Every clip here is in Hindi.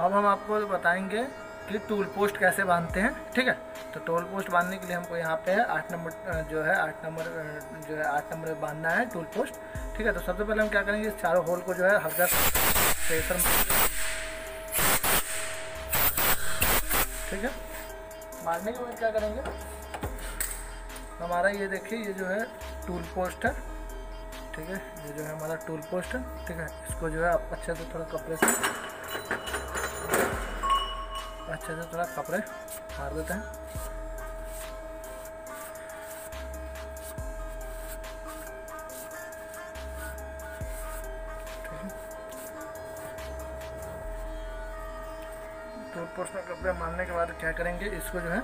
अब हम आपको बताएँगे कि टूल पोस्ट कैसे बांधते हैं, ठीक है? तो टोल पोस्ट बांधने के लिए हमको यहाँ पे है आठ नंबर जो है, आठ नंबर जो है, आठ नंबर बांधना है टूल पोस्ट ठीक है? तो सबसे पहले हम क्या करेंगे, इस चारों होल को जो है, हल्का प्रेशर ठीक है? मारने के बाद क्या करेंगे? हमारा ये देखिए, ये जो है टूल पोस्ट है, ठीक है? ये जो है हमारा टूल पोस्ट है, ठीक है? इसको जो है आप अच्छे से थोड़ा कपड़े से अच्छे से थोड़ा कपड़े मार देते हैं। पोस्ट में कपड़े मारने के बाद क्या करेंगे, इसको जो है,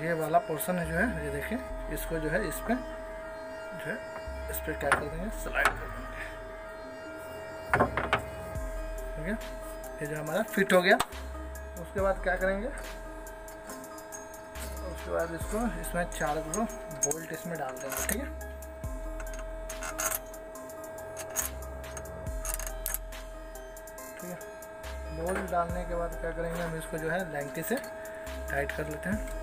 ये वाला पोर्शन है जो है, ये देखिए, इसको जो है, इस पर जो है, इस पर क्या कर देंगे स्लाइड कर देंगे। ठीक है? ये जो हमारा फिट हो गया। उसके बाद क्या करेंगे? उसके बाद इसको इसमें चार को बोल्ट इसमें डाल देंगे, ठीक है? ठीक है। बोल्ट डालने के बाद क्या करेंगे, हम इसको जो है लैंटी से टाइट कर लेते हैं।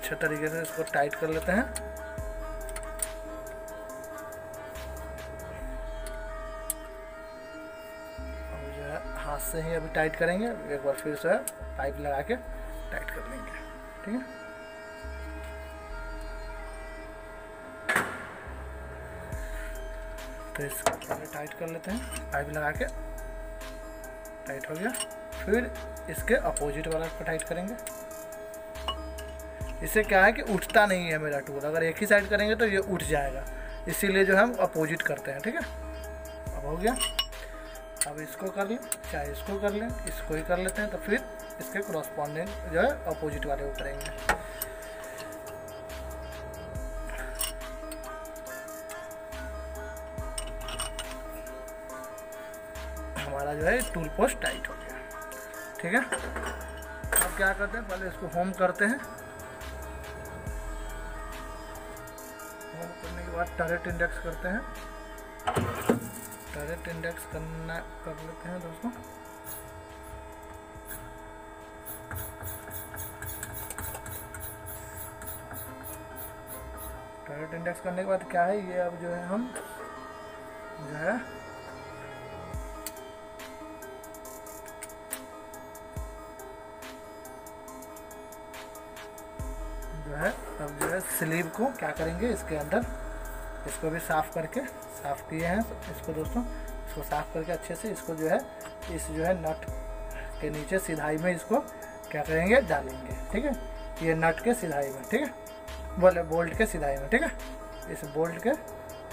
अच्छे तरीके से इसको टाइट कर लेते हैं। जो है, हाथ से ही अभी टाइट करेंगे। एक बार फिर से पाइप लगा के टाइट कर लेंगे। ठीक है? तो इसको टाइट कर लेते हैं। पाइप लगा के टाइट हो गया। फिर इसके अपोजिट वाला को टाइट करेंगे। इससे क्या है कि उठता नहीं है मेरा टूल अगर एक ही साइड करेंगे तो ये उठ जाएगा। इसीलिए जो है हम अपोजिट करते हैं, ठीक है? अब हो गया। अब इसको कर लें, चाहे इसको कर लें, इसको ही कर लेते हैं तो फिर इसके क्रॉसपॉन्डिंग जो है अपोजिट वाले को करेंगे हमारा जो है टूल पोस्ट टाइट हो गया, ठीक है? अब क्या करते हैं? पहले इसको होम करते हैं। करने के बाद टरेट इंडेक्स करते हैं। टरेट इंडेक्स करना, कर लेते हैं दोस्तों। टरेट इंडेक्स करने के बाद क्या है, ये अब जो है हम, जो है जो है अब जो है स्लीव को क्या करेंगे, इसके अंदर इसको भी साफ़ करके, साफ़ किए हैं। इसको दोस्तों, इसको साफ़ करके अच्छे से इसको जो है, इस जो है नट के नीचे सिधाई में इसको क्या करेंगे, डालेंगे, ठीक है? ये नट के सिधाई में, ठीक है? बोले, बोल्ट के सिधाई में, ठीक है? इस बोल्ट के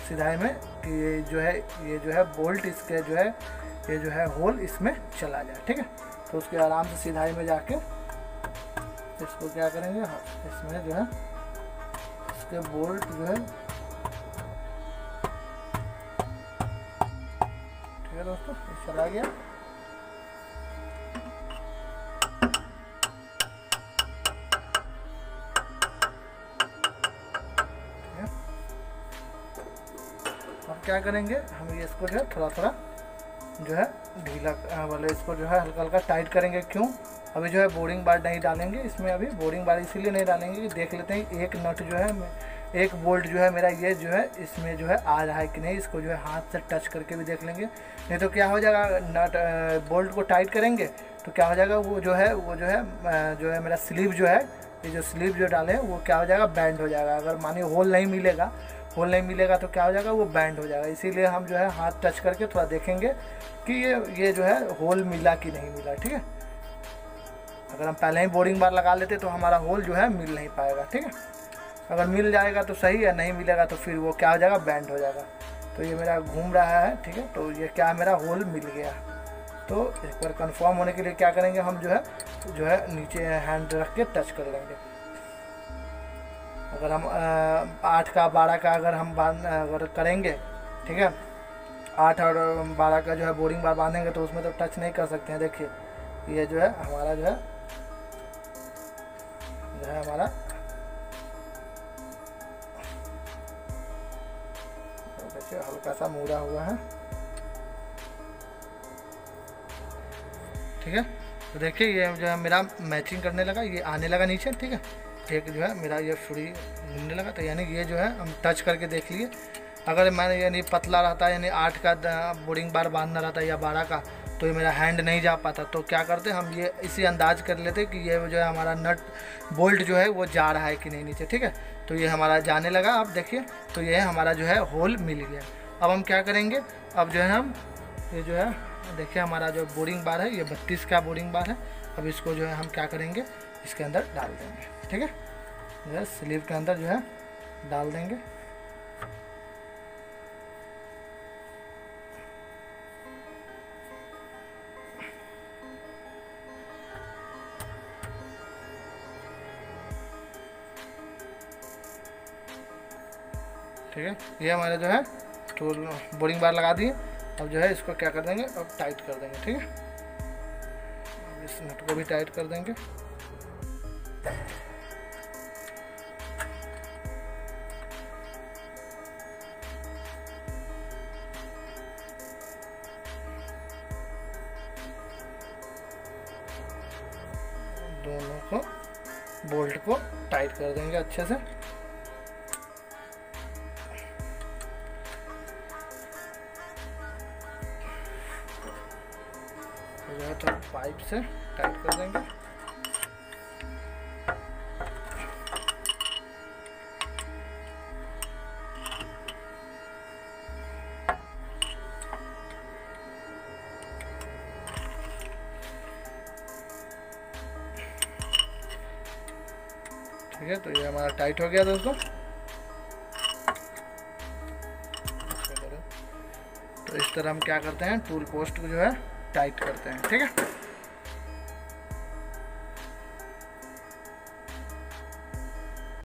सिधाई में कि ये जो है, ये जो है बोल्ट इसके जो है, ये जो है होल इसमें चला जाए, ठीक है? तो उसके आराम से सिधाई में जाके इसको क्या करेंगे? हाँ, इसमें जो है इसके बोल्ट जो है ठीक है दोस्तों चला गया। क्या करेंगे? हम ये इसको जो है थोड़ा थोड़ा जो है ढीला वाले इसको जो है हल्का हल्का टाइट करेंगे। क्यों? अभी जो है बोरिंग बार नहीं डालेंगे, इसमें अभी बोरिंग बार इसीलिए नहीं डालेंगे कि देख लेते हैं एक नट जो है, एक बोल्ट जो है मेरा ये जो है, इसमें जो है आ रहा है कि नहीं, इसको जो है हाथ से टच करके भी देख लेंगे। नहीं तो क्या हो जाएगा, नट बोल्ट को टाइट करेंगे तो क्या हो जाएगा, वो जो है, वो जो है जो है मेरा स्लीव जो है, ये जो स्लीव जो डाले वो क्या हो जाएगा, बैंड हो जाएगा। अगर मानिए होल नहीं मिलेगा, होल नहीं मिलेगा तो क्या हो जाएगा, वो बैंड हो जाएगा। इसीलिए हम जो है हाथ टच करके थोड़ा देखेंगे कि ये ये जो है होल मिला कि नहीं मिला, ठीक है? अगर हम पहले ही बोरिंग बार लगा लेते तो हमारा होल जो है मिल नहीं पाएगा, ठीक है? अगर मिल जाएगा तो सही है, नहीं मिलेगा तो फिर वो क्या हो जाएगा? बैंड हो जाएगा। तो ये मेरा घूम रहा है, ठीक है? तो ये क्या मेरा होल मिल गया। तो एक बार कंफर्म होने के लिए क्या करेंगे हम? जो है जो है नीचे हैंड रख के टच कर लेंगे। अगर हम आठ का, बारह का अगर हम अगर करेंगे, ठीक है? आठ और बारह का जो है बोरिंग बार बांधेंगे तो उसमें तो टच नहीं कर सकते हैं, देखिए। ये जो है, हमारा जो है है हमारा। देखिए, हल्का सा मूड़ा हुआ है। ठीक है? तो देखिए, ये जो है मेरा मैचिंग करने लगा, ये आने लगा नीचे, ठीक है? एक जो है मेरा ये फ्री घूमने लगा तो यानी ये जो है हम टच करके देख लिए। अगर मैंने यानी पतला रहता, यानी आठ का बोरिंग बार बांधना रहता या बारह का तो ये मेरा हैंड नहीं जा पाता। तो क्या करते, हम ये इसी अंदाज कर लेते कि ये जो है हमारा नट बोल्ट जो है वो जा रहा है कि नहीं नीचे, ठीक है? तो ये हमारा जाने लगा। अब देखिए तो ये हमारा जो है होल मिल गया। अब हम क्या करेंगे? अब जो है हम, ये जो है, देखिए हमारा जो बोरिंग बार है, ये बत्तीस का बोरिंग बार है। अब इसको जो है हम क्या करेंगे? इसके अंदर डाल देंगे, ठीक है? जो है स्लीव के अंदर जो है डाल देंगे। ठीक है? ये हमारे जो है टूल बोरिंग बार लगा दिए। अब जो है, इसको क्या कर देंगे? अब टाइट कर देंगे, ठीक है? अब इस नट को भी टाइट कर देंगे। दोनों को बोल्ट को टाइट कर देंगे अच्छे से। जो है तो पाइप से टाइट कर देंगे। ठीक है तो ये हमारा टाइट हो गया दोस्तों। तो इस तरह हम क्या करते हैं, टूल पोस्ट को जो है टाइट करते हैं ठीक है?